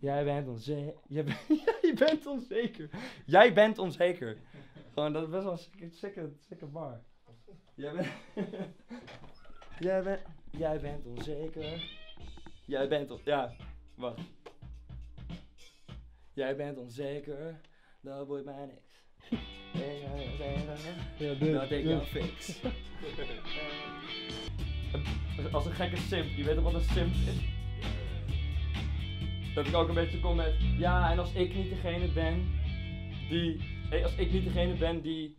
Jij bent onzeker. Jij, bent- jij bent onzeker. Jij bent onzeker. Gewoon, dat is best wel een sikke, sikke, sikke bar. Jij bent... jij bent... Jij bent onzeker. Jij bent on... Ja, wacht. Jij bent onzeker. Dat boeit mij niks. Ja, dit. Dat ik jou fix. Als een gekke simp. Je weet toch wat een simp is? Dat ik ook een beetje kom met... Ja, en als ik niet degene ben die... eh, Als ik niet degene ben die,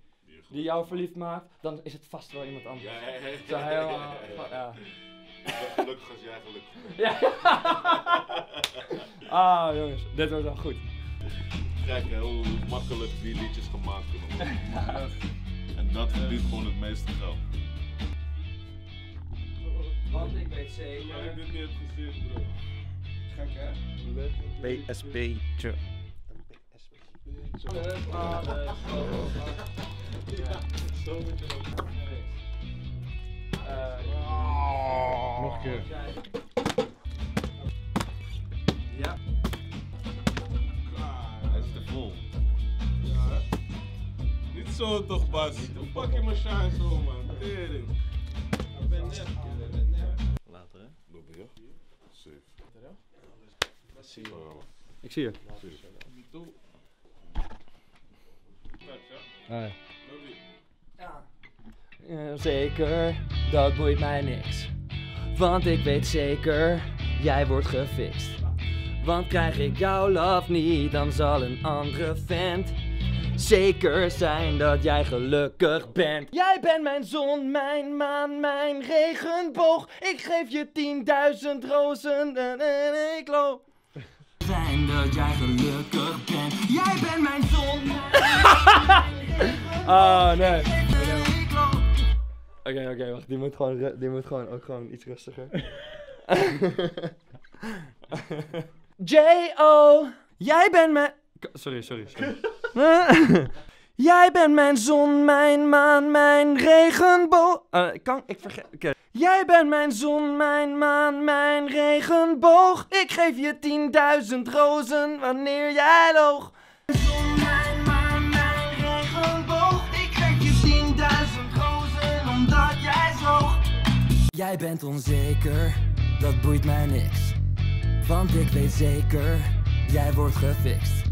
die jou verliefd maakt, dan is het vast wel iemand anders. Ja, ja, ja. Zo helemaal... Ja. Gelukkig als jij gelukkig bent. ja. ah, jongens. Dit wordt wel goed. Kijk hoe makkelijk die liedjes gemaakt kunnen worden. En dat verdient gewoon het meeste geld. Want ik weet Ik zeker... dit niet heb gezien, bro gek hè? PSP'tje. Een PSP'tje. Ja, zo moet je ook. Nog een keer. Ja. Hij is te vol. Ja. Niet zo toch Bas. Hoe pak je mijn zo man? Tering. Ik ben net. Later hè? Boebejoch. Ik zie je. Ja. ja. Eh, zeker, dat boeit mij niks. Want ik weet zeker, jij wordt gefixt. Want krijg ik jouw love niet, dan zal een andere vent zeker zijn dat jij gelukkig bent. Jij bent mijn zon, mijn maan, mijn regenboog. Ik geef je 10.000 rozen en, en ik loop. Zijn dat jij gelukkig bent. Jij bent mijn zon, Ah, nee. Oké, oké, wacht. Die moet gewoon, die moet gewoon ook gewoon iets rustiger. J.O. Jij bent mijn... Sorry, sorry, sorry. Jij bent mijn zon, mijn maan, mijn regenboog. Eh, kan ik vergeet. Jij bent mijn zon, mijn maan, mijn regenboog. Ik geef je 10.000 rozen wanneer jij loog. Zon, mijn maan, mijn regenboog. Ik geef je 10.000 rozen omdat jij zoog. Jij bent onzeker, dat boeit mij niks. Want ik weet zeker, jij wordt gefixt.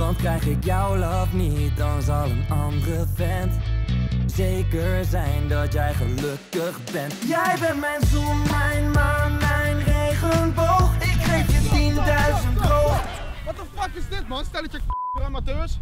Want krijg ik jouw love niet, dan zal een andere vent zeker zijn dat jij gelukkig bent. Jij bent mijn zon, mijn maan, mijn regenboog. Ik geef je 10.000 roos. What the fuck is dit man? Stelletje amateurs.